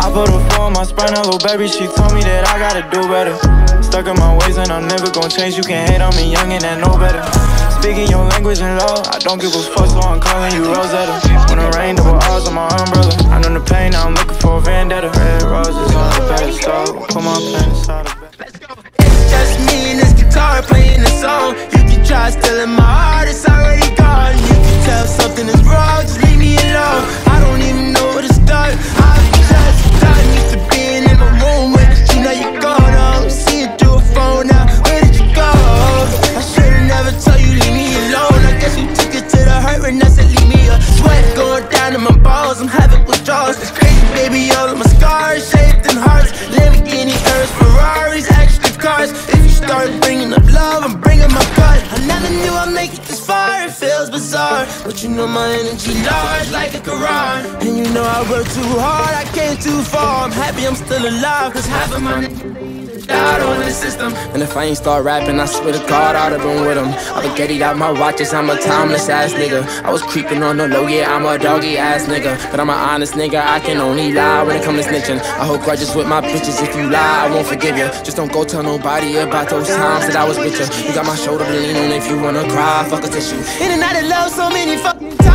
I put a phone on my spine, a little baby. She told me that I gotta do better. Stuck in my ways and I'm never gonna change. You can't hate on me, young and I know better. Speaking your language and law, I don't give a fuck, so I'm calling you Rosetta. When it rain, double R's on my umbrella. I know the pain, now I'm looking for a vendetta. Red roses on the pedestal, put my pen inside the bed. Just me and this guitar playing a song. You can try stealing my heart. In my balls. I'm having withdrawals. It's crazy, baby. All of my scars shaped in hearts. Lamborghini, Urus, Ferraris, extra cars. If you start bringing up love, I'm bringing my cut. I never knew I'd make it this far. It feels bizarre, but you know my energy large like a Quran. And you know I work too hard. I came too far. I'm happy I'm still alive, cause half of my died on the system. And if I ain't start rapping, I swear to God, I'd have been with him. I would get it out my watches, I'm a timeless ass nigga. I was creeping on the low, yeah, I'm a doggy ass nigga. But I'm an honest nigga, I can only lie when it comes to snitching. I hold grudges with my bitches, if you lie, I won't forgive you. Just don't go tell nobody about those times that I was with you. You got my shoulder to lean on if you wanna cry, fuck a tissue. In and out of love so many fucking times.